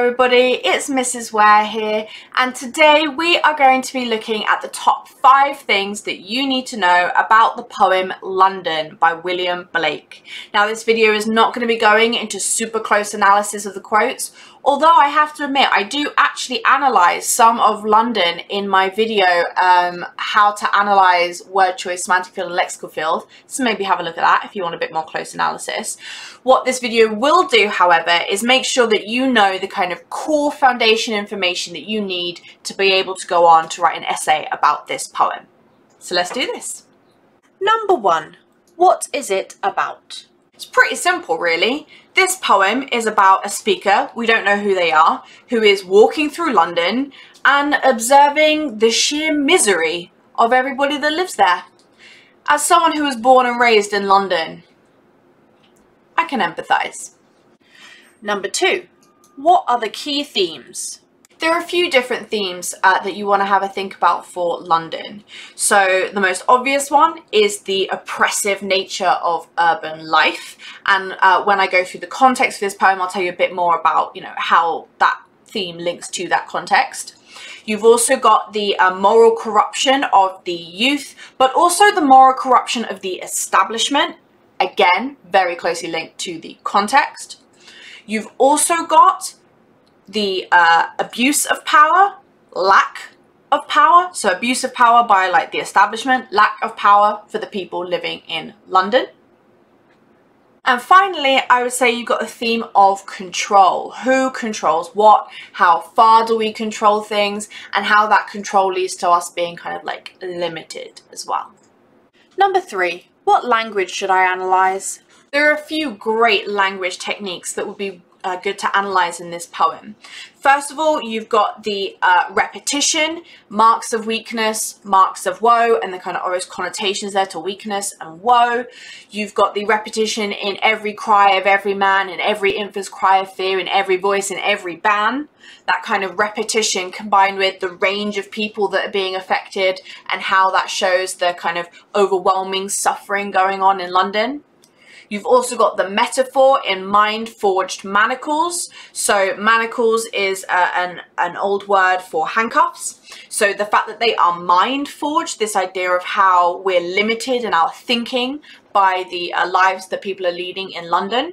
everybody, it's Mrs. Ware here and today we are going to be looking at the top five things that you need to know about the poem London by William Blake. Now this video is not going to be going into super close analysis of the quotes Although I have to admit, I do actually analyse some of London in my video, um, how to analyse word choice, semantic field and lexical field. So maybe have a look at that if you want a bit more close analysis. What this video will do, however, is make sure that you know the kind of core foundation information that you need to be able to go on to write an essay about this poem. So let's do this. Number one, what is it about? It's pretty simple, really. This poem is about a speaker, we don't know who they are, who is walking through London and observing the sheer misery of everybody that lives there. As someone who was born and raised in London, I can empathise. Number two, what are the key themes? There are a few different themes uh, that you want to have a think about for London. So the most obvious one is the oppressive nature of urban life. And uh, when I go through the context for this poem, I'll tell you a bit more about, you know, how that theme links to that context. You've also got the uh, moral corruption of the youth, but also the moral corruption of the establishment. Again, very closely linked to the context. You've also got the uh, abuse of power, lack of power. So abuse of power by like the establishment, lack of power for the people living in London. And finally, I would say you've got the theme of control. Who controls what? How far do we control things? And how that control leads to us being kind of like limited as well. Number three, what language should I analyse? There are a few great language techniques that would be uh, good to analyze in this poem. First of all, you've got the uh, repetition, marks of weakness, marks of woe, and the kind of always connotations there to weakness and woe. You've got the repetition in every cry of every man, in every infant's cry of fear, in every voice, in every ban. That kind of repetition combined with the range of people that are being affected and how that shows the kind of overwhelming suffering going on in London. You've also got the metaphor in mind forged manacles. So manacles is uh, an, an old word for handcuffs. So the fact that they are mind forged, this idea of how we're limited in our thinking by the uh, lives that people are leading in London.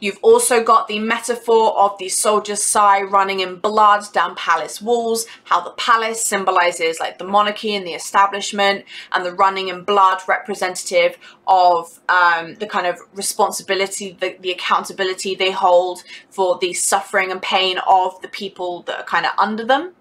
You've also got the metaphor of the soldier's sigh running in blood down palace walls, how the palace symbolizes like the monarchy and the establishment, and the running in blood representative of um, the kind of responsibility, the, the accountability they hold for the suffering and pain of the people that are kind of under them.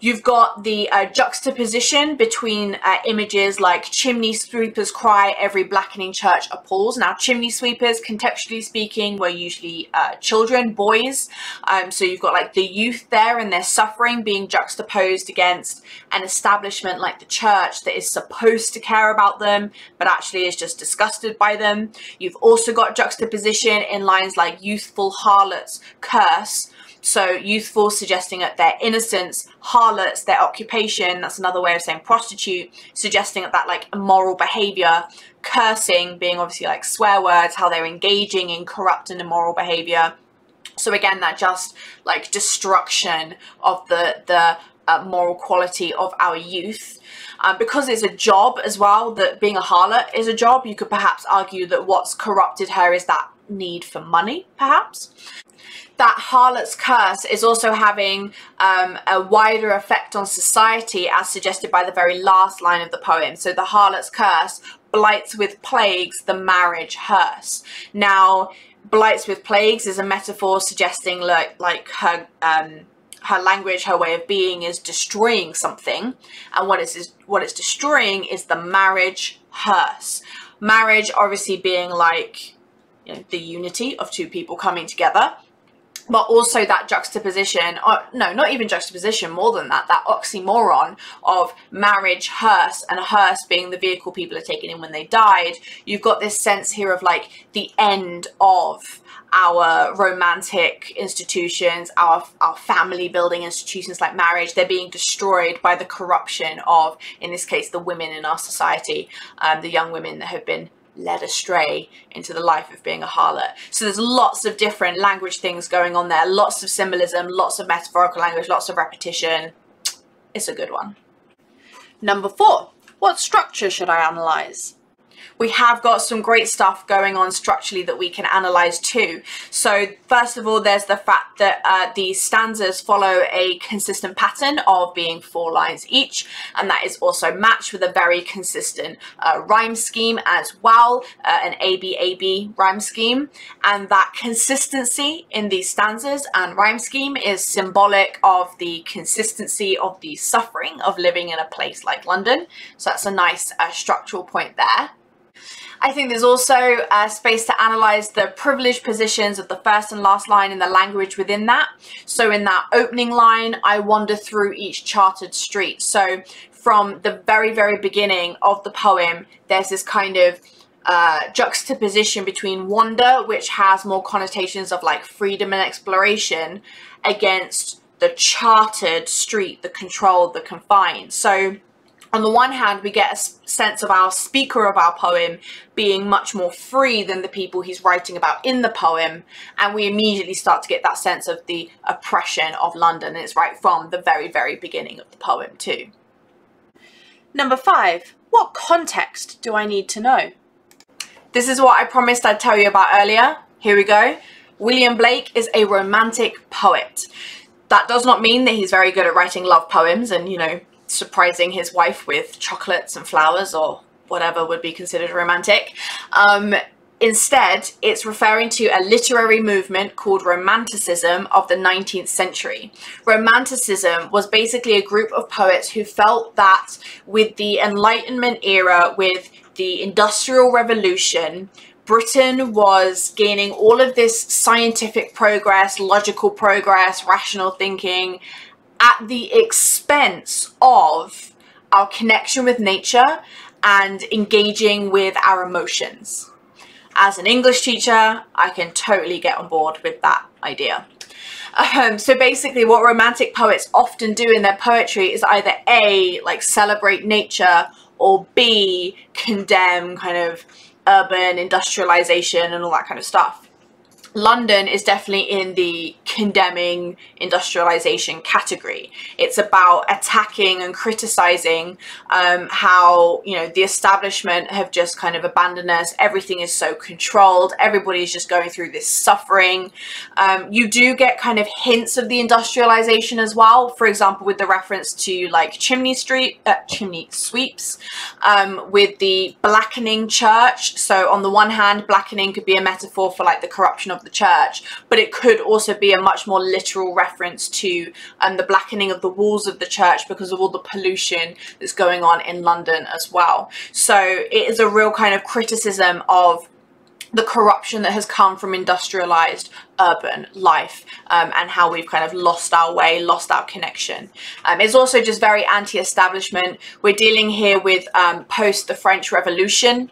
You've got the uh, juxtaposition between uh, images like chimney sweepers cry, every blackening church appalls. Now, chimney sweepers, contextually speaking, were usually uh, children, boys. Um, so you've got like the youth there and their suffering being juxtaposed against an establishment like the church that is supposed to care about them, but actually is just disgusted by them. You've also got juxtaposition in lines like youthful harlots curse, so youthful suggesting that their innocence, harlots, their occupation, that's another way of saying prostitute, suggesting that, that like immoral behavior, cursing being obviously like swear words, how they're engaging in corrupt and immoral behavior. So again, that just like destruction of the, the uh, moral quality of our youth. Um, because it's a job as well, that being a harlot is a job, you could perhaps argue that what's corrupted her is that need for money, perhaps that harlot's curse is also having um, a wider effect on society as suggested by the very last line of the poem. So the harlot's curse blights with plagues the marriage hearse. Now, blights with plagues is a metaphor suggesting like, like her um, her language, her way of being is destroying something. And what it's, what it's destroying is the marriage hearse. Marriage obviously being like you know, the unity of two people coming together but also that juxtaposition or no not even juxtaposition more than that that oxymoron of marriage hearse and hearse being the vehicle people are taking in when they died. You've got this sense here of like the end of our romantic institutions, our, our family building institutions like marriage, they're being destroyed by the corruption of, in this case, the women in our society, um, the young women that have been led astray into the life of being a harlot. So there's lots of different language things going on there, lots of symbolism, lots of metaphorical language, lots of repetition. It's a good one. Number four, what structure should I analyse? We have got some great stuff going on structurally that we can analyze too. So first of all, there's the fact that uh, the stanzas follow a consistent pattern of being four lines each, and that is also matched with a very consistent uh, rhyme scheme as well, uh, an ABAB rhyme scheme. And that consistency in these stanzas and rhyme scheme is symbolic of the consistency of the suffering of living in a place like London. So that's a nice uh, structural point there. I think there's also uh, space to analyze the privileged positions of the first and last line in the language within that. So in that opening line, I wander through each chartered street. So from the very, very beginning of the poem, there's this kind of uh, juxtaposition between wander, which has more connotations of like freedom and exploration, against the chartered street, the controlled, the confined. So on the one hand, we get a sense of our speaker of our poem being much more free than the people he's writing about in the poem, and we immediately start to get that sense of the oppression of London. And it's right from the very, very beginning of the poem, too. Number five, what context do I need to know? This is what I promised I'd tell you about earlier. Here we go. William Blake is a romantic poet. That does not mean that he's very good at writing love poems and, you know, surprising his wife with chocolates and flowers or whatever would be considered romantic. Um, Instead, it's referring to a literary movement called Romanticism of the 19th century. Romanticism was basically a group of poets who felt that with the Enlightenment era, with the Industrial Revolution, Britain was gaining all of this scientific progress, logical progress, rational thinking, at the expense of our connection with nature and engaging with our emotions. As an English teacher, I can totally get on board with that idea. Um, so basically what romantic poets often do in their poetry is either A, like celebrate nature, or B, condemn kind of urban industrialization and all that kind of stuff. London is definitely in the condemning industrialization category. It's about attacking and criticizing um, how, you know, the establishment have just kind of abandoned us. Everything is so controlled. Everybody's just going through this suffering. Um, you do get kind of hints of the industrialization as well. For example, with the reference to like chimney street, uh, chimney sweeps, um, with the blackening church. So on the one hand, blackening could be a metaphor for like the corruption of the church, but it could also be a much more literal reference to um, the blackening of the walls of the church because of all the pollution that's going on in London as well. So it is a real kind of criticism of the corruption that has come from industrialized urban life um, and how we've kind of lost our way, lost our connection. Um, it's also just very anti-establishment. We're dealing here with um, post the French Revolution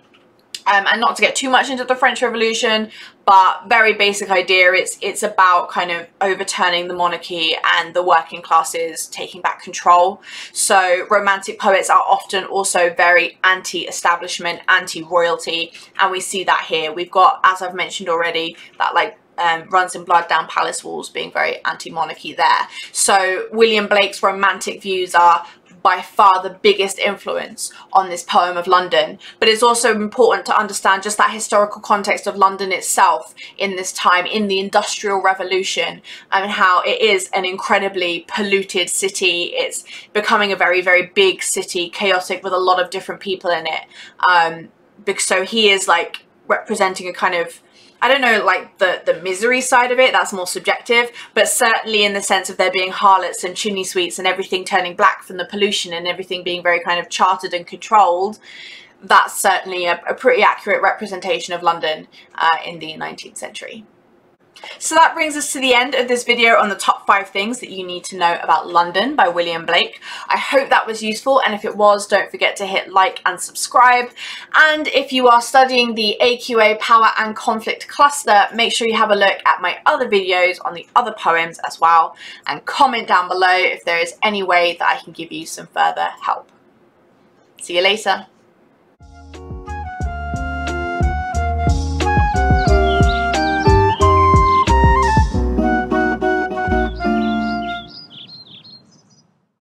um, and not to get too much into the French Revolution, but very basic idea. It's it's about kind of overturning the monarchy and the working classes taking back control. So romantic poets are often also very anti-establishment, anti-royalty, and we see that here. We've got, as I've mentioned already, that like um, runs in blood down palace walls being very anti-monarchy there. So William Blake's romantic views are by far the biggest influence on this poem of London. But it's also important to understand just that historical context of London itself in this time, in the Industrial Revolution, and how it is an incredibly polluted city. It's becoming a very, very big city, chaotic with a lot of different people in it. Um, so he is like representing a kind of I don't know, like the, the misery side of it, that's more subjective, but certainly in the sense of there being harlots and chimney sweeps and everything turning black from the pollution and everything being very kind of chartered and controlled, that's certainly a, a pretty accurate representation of London uh, in the 19th century. So that brings us to the end of this video on the top five things that you need to know about London by William Blake. I hope that was useful and if it was don't forget to hit like and subscribe and if you are studying the AQA Power and Conflict cluster make sure you have a look at my other videos on the other poems as well and comment down below if there is any way that I can give you some further help. See you later.